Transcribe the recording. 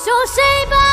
说谁把